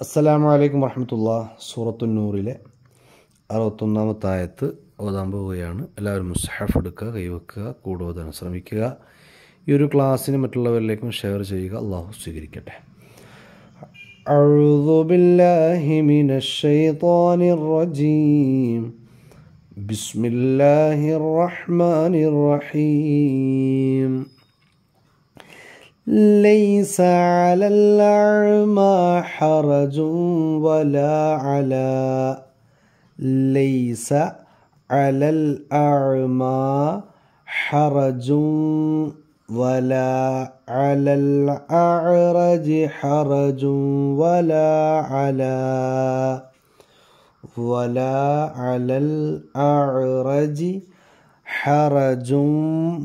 അസ്സലാമു അലൈക്കും വറഹമത്തുള്ള സൂറത്തുന്നൂറിലെ അറുപത്തൊന്നാമത്തെ ആയത്ത് ഓതാൻ പോവുകയാണ് എല്ലാവരും മുസ്ഹഫ് എടുക്കുക കൈവെക്കുക കൂടെ ഓതാൻ ശ്രമിക്കുക ഈ ഒരു ക്ലാസ്സിന് മറ്റുള്ളവരിലേക്കും ഷെയർ ചെയ്യുക അള്ളാഹു സ്വീകരിക്കട്ടെ أعوذ بالله من الشيطان الرجيم بسم الله الرحمن الرحيم ليس على الأعمى حرج ولا على. ليس على الأعمى حرج ولا على الأعرج حرج ولا على. ولا على الأعرج حرج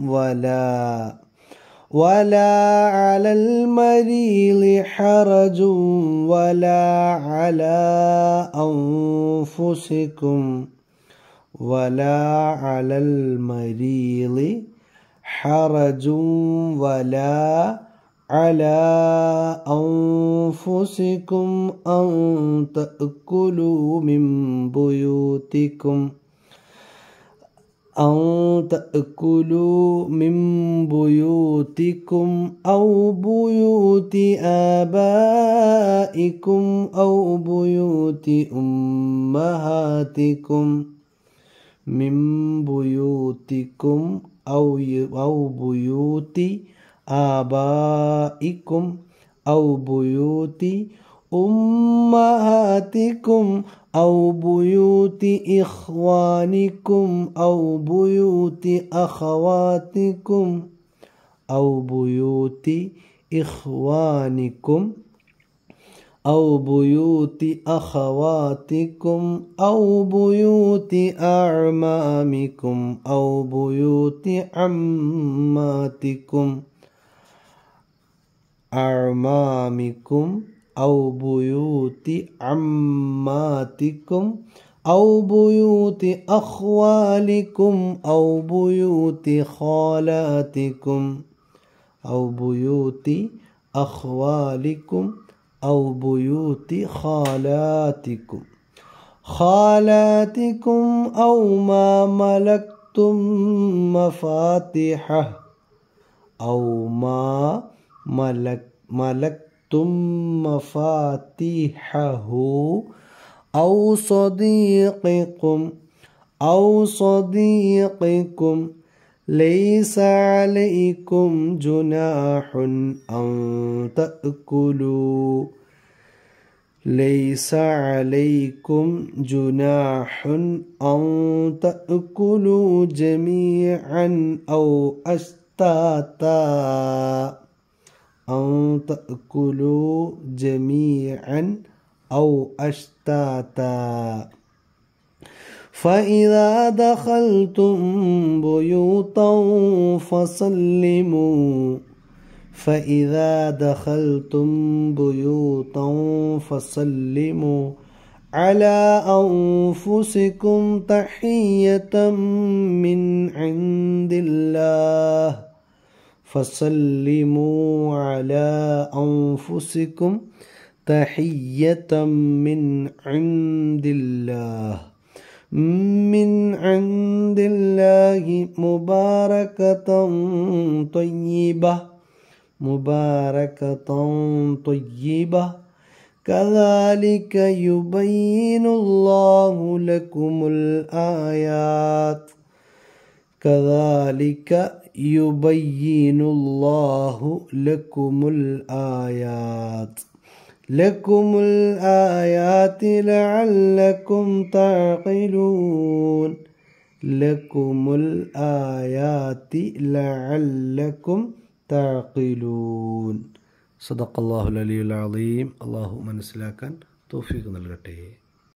ولا. ولا على المريض حرج ولا على أنفسكم ولا على المريض حرج ولا على أنفسكم أن تأكلوا من بيوتكم أن تأكلوا من بيوتكم أو بيوت آبائكم أو بيوت أمهاتكم من بيوتكم أو أو بيوت آبائكم أو بيوت أمهاتكم أو بيوت إخوانكم أو بيوت أخواتكم أو بيوت إخوانكم أو بيوت أخواتكم أو بيوت أعمامكم أو بيوت عماتكم أعمامكم أو بيوت عماتكم أو بيوت أخوالكم أو بيوت خالاتكم. أو بيوت أخوالكم أو بيوت خالاتكم. خالاتكم أو ما ملكتم مفاتحه أو ما ملك ملكتم مفاتيحه أو صديقكم أو صديقكم ليس عليكم جناح أن تأكلوا. ليس عليكم جناح أن تأكلوا جميعا أو أشتاتا. أن تأكلوا جميعا أو أشتاتا. فإذا دخلتم بيوتا فسلموا. فإذا دخلتم بيوتا فسلموا على أنفسكم تحية من عند الله. فسلموا على أنفسكم تحية من عند الله. من عند الله مباركة طيبة مباركة طيبة. كذلك يبين الله لكم الآيات. كذلك يبين الله لكم الآيات. لكم الآيات لعلكم تعقلون لكم الآيات لعلكم تعقلون صدق الله العلي العظيم اللهم മനസ്സിലാക്കാൻ തോഫീക്ക് നൽകട്ടെ